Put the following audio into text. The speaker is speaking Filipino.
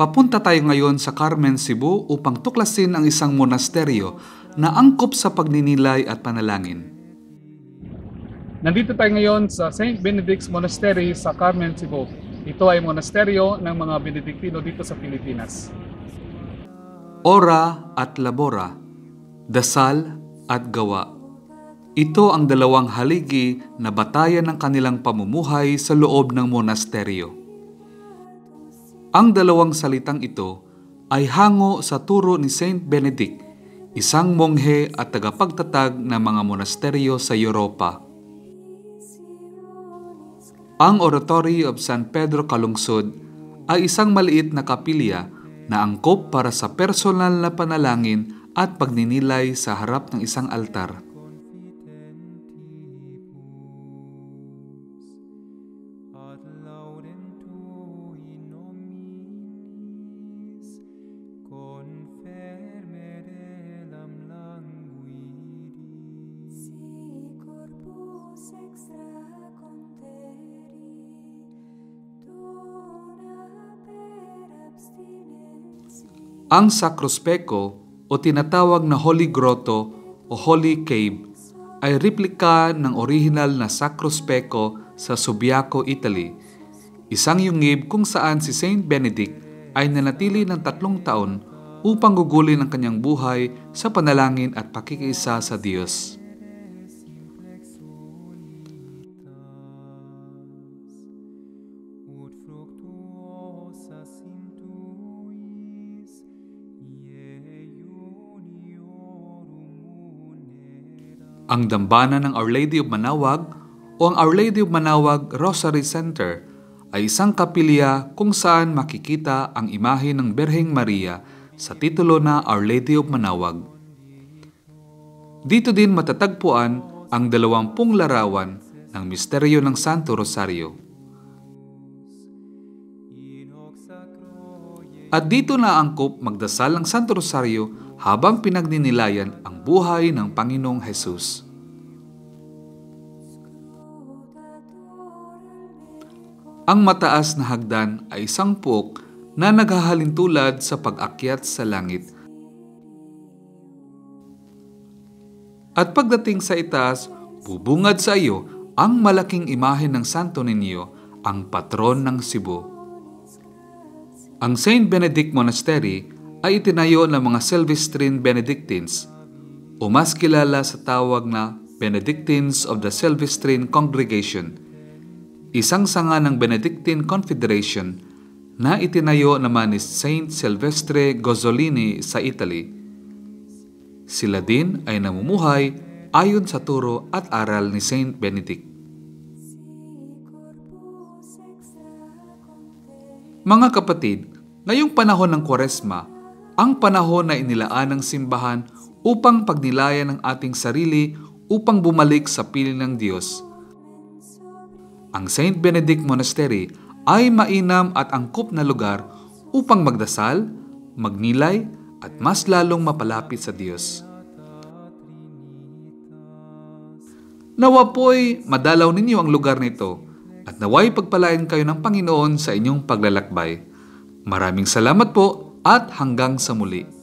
Papunta tayo ngayon sa Carmen, Cebu upang tuklasin ang isang monasteryo na angkop sa pagninilay at panalangin. Nandito tayo ngayon sa St. Benedict's Monastery sa Carmen, Cebu. Ito ay monasteryo ng mga Benediktino dito sa Pilipinas. Ora at labora, dasal at gawa. Ito ang dalawang haligi na batayan ng kanilang pamumuhay sa loob ng monasteryo. Ang dalawang salitang ito ay hango sa turo ni Saint Benedict, isang monghe at tagapagtatag ng mga monasteryo sa Europa. Ang Oratory of San Pedro Calungsod ay isang maliit na kapilya na angkop para sa personal na panalangin at pagninilay sa harap ng isang altar. ad Ang Sacrospeko o tinatawag na Holy Grotto o Holy Cave ay replika ng orihinal na Sacrospeko sa Subiaco, Italy. Isang yungib kung saan si Saint Benedict ay nanatili ng tatlong taon upang gugulin ang kanyang buhay sa panalangin at pakikiisa sa Diyos. Ang dambana ng Our Lady of Manawag o ang Our Lady of Manawag Rosary Center ay isang kapilya kung saan makikita ang imahe ng Berheng Maria sa titulo na Our Lady of Manawag. Dito din matatagpuan ang dalawampung larawan ng misteryo ng Santo Rosario. At dito na angkop magdasal ang Santo Rosario habang pinagninilayan ang buhay ng Panginoong Hesus. Ang mataas na hagdan ay isang puok na naghahalintulad sa pag-akyat sa langit. At pagdating sa itaas, bubungad sa iyo ang malaking imahe ng Santo Niño, ang patron ng Cebu. Ang Saint Benedict Monastery ay itinayo ng mga Silvestrine Benedictines o mas kilala sa tawag na Benedictines of the Silvestrine Congregation, isang sanga ng Benedictine Confederation na itinayo naman ni Saint Silvestre Gozzolini sa Italy. Sila din ay namumuhay ayon sa turo at aral ni Saint Benedict. Mga kapatid, ngayong panahon ng Kwaresma, ang panahon na inilaan ng simbahan upang pagnilayan ang ating sarili upang bumalik sa piling ng Diyos. Ang Saint Benedict Monastery ay mainam at angkop na lugar upang magdasal, magnilay, at mas lalong mapalapit sa Diyos. Nawa po'y madalaw ninyo ang lugar nito at naway pagpalain kayo ng Panginoon sa inyong paglalakbay. Maraming salamat po at hanggang sa muli.